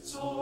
so